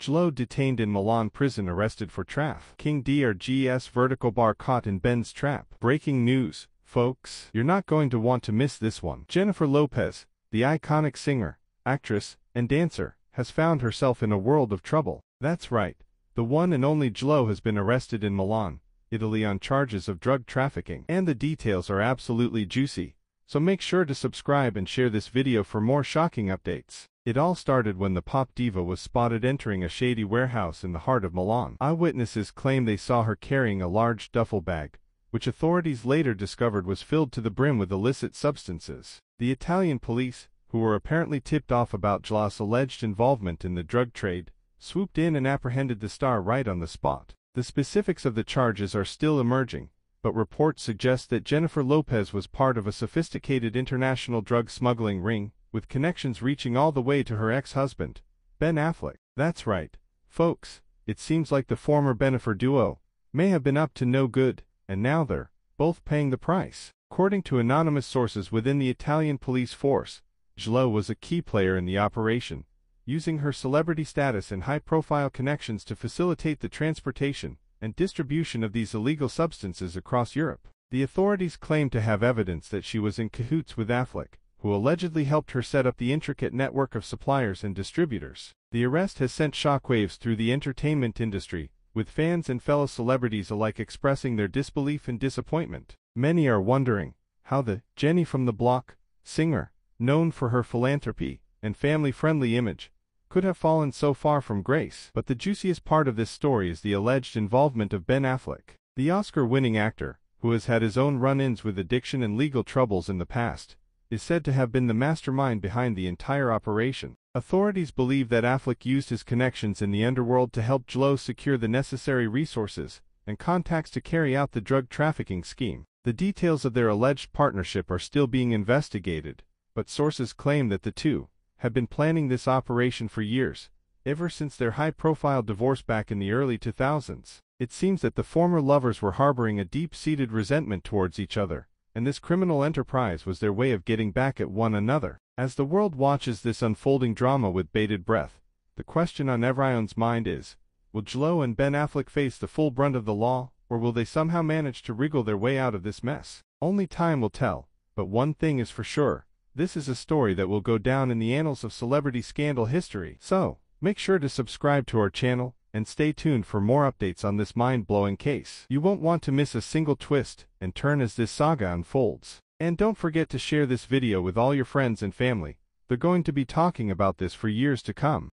Jlo detained in Milan prison arrested for traf. King DRGS vertical bar caught in Ben's trap. Breaking news, folks. You're not going to want to miss this one. Jennifer Lopez, the iconic singer, actress, and dancer, has found herself in a world of trouble. That's right. The one and only Jlo has been arrested in Milan, Italy on charges of drug trafficking. And the details are absolutely juicy. So make sure to subscribe and share this video for more shocking updates. It all started when the pop diva was spotted entering a shady warehouse in the heart of Milan. Eyewitnesses claim they saw her carrying a large duffel bag, which authorities later discovered was filled to the brim with illicit substances. The Italian police, who were apparently tipped off about Jlo's alleged involvement in the drug trade, swooped in and apprehended the star right on the spot. The specifics of the charges are still emerging, but reports suggest that Jennifer Lopez was part of a sophisticated international drug smuggling ring, with connections reaching all the way to her ex-husband, Ben Affleck. That's right, folks, it seems like the former Bennifer duo may have been up to no good, and now they're both paying the price. According to anonymous sources within the Italian police force, Jlo was a key player in the operation, using her celebrity status and high-profile connections to facilitate the transportation and distribution of these illegal substances across Europe. The authorities claim to have evidence that she was in cahoots with Affleck, who allegedly helped her set up the intricate network of suppliers and distributors. The arrest has sent shockwaves through the entertainment industry, with fans and fellow celebrities alike expressing their disbelief and disappointment. Many are wondering how the Jenny from the Block singer, known for her philanthropy and family-friendly image, could have fallen so far from grace. But the juiciest part of this story is the alleged involvement of Ben Affleck. The Oscar-winning actor, who has had his own run-ins with addiction and legal troubles in the past, is said to have been the mastermind behind the entire operation. Authorities believe that Affleck used his connections in the underworld to help Jlo secure the necessary resources and contacts to carry out the drug trafficking scheme. The details of their alleged partnership are still being investigated, but sources claim that the two have been planning this operation for years, ever since their high-profile divorce back in the early 2000s. It seems that the former lovers were harboring a deep-seated resentment towards each other, and this criminal enterprise was their way of getting back at one another. As the world watches this unfolding drama with bated breath, the question on everyone's mind is, will Jlo and Ben Affleck face the full brunt of the law, or will they somehow manage to wriggle their way out of this mess? Only time will tell, but one thing is for sure, this is a story that will go down in the annals of celebrity scandal history. So, make sure to subscribe to our channel, and stay tuned for more updates on this mind-blowing case. You won't want to miss a single twist and turn as this saga unfolds. And don't forget to share this video with all your friends and family. They're going to be talking about this for years to come.